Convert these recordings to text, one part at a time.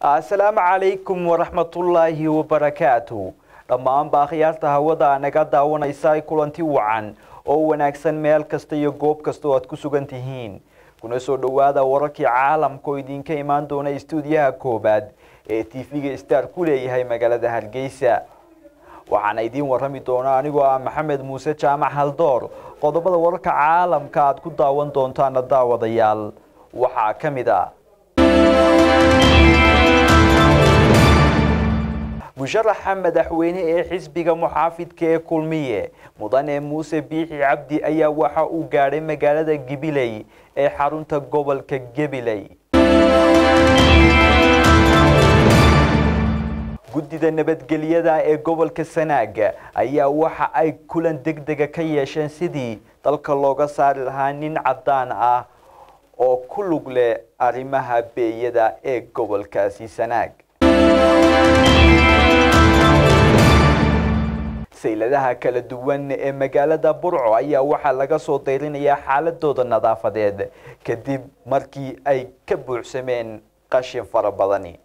asalaamu calaykum waraxmatullaahi wabarakaatu dhammaanba akhyaarta hawada naga daawanaysa kulanti wacan oo wanaagsan meel kasta iyo goob kasta oo aad ku sugan tihiin. Kuna soo dhowaada wararkii caalamka oo idinka imaan doona istuudiyaha koobaad ee tv-ga star ku leeyahay magaalada hargeysa. Waxaana idiin warrami doona anigoo ah maxamed muuse jaamac haldoor qodobada wararka caalamka aad ku daawan doontaana daawadayaal. Waxaa ka mid a musharaxa madaxweyne ee xisbiga muxaafidka ee kulmiye. Mudane muuse biixi cabdi ayaa waxa uu gaadhay magaalada gabiley ee xarunta gobolka gabiley guddida nabadgelyada ee gobolka sanaaga ayaa waxa ay kulan degdega ka yeesheen sidii dalka looga saari lahaa nin caddaan ah oo ku lug leh arrimaha beeyada ee gobolkaasi sanaag sayladaha kala duwan ee magaalada burco ayaa waxaa laga soo dayrinayaa xaaladooda nadaafadeed. Kadib markii ay ka buuxsameen qashin fara badani.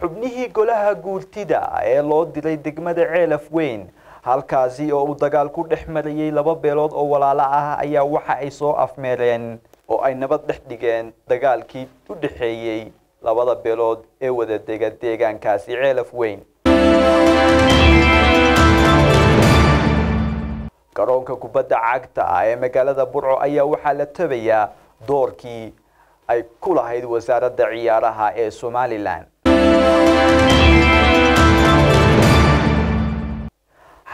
Xubnihii golaha guurtida ee loo diray degmada ceelaf weyn halkaasi oo uu dagaal ku dhex marayay laba beelood oo walaalo ah ayaa waxa ay soo afmeereen oo ay nabad dhex dhigeen dagaalkii u dhexeeyey labada beelood ee wada dega deegaankaasi ceelaf weyn. Garoonka kubadda cagta ee magaalada burco ayaa waxaa la tabayaa doorkii ay ku lahayd wasaaradda ciyaaraha ee somalilan.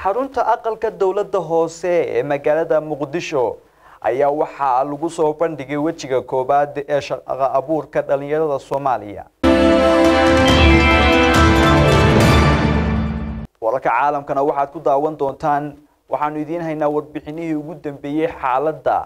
Xarunta aqalka dowladda hoose ee magaalada muqdisho ayaa waxaa lagu soo bandhigay wejiga koowaad ee shaqo abuurka dhalinyarada soomaaliya. Wararka caalamkana waxaad ku daawan doontaan waxaanu idiin haynaa warbixinihii ugu dambeeyey xaaladda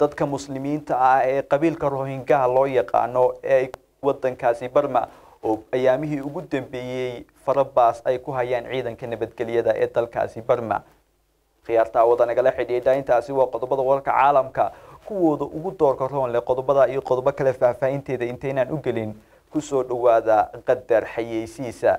dadka muslimiinta ah ee qabiilka rohingaha loo yaqaano ee wadankaasi barma oo ayaamihii ugu dambeeyey farabaas ay ku hayaan ciidanka nabadgelyada ee dalkaasi barma khiyaarta awada nagala xidhiidha. Intaasi waa qodobada wararka caalamka kuwooda ugu doorka roon leh qodobada iyo qodobo kale faahfaahinteeda intaynaan u gelin ku soo dhowaada qadar xayeysiisa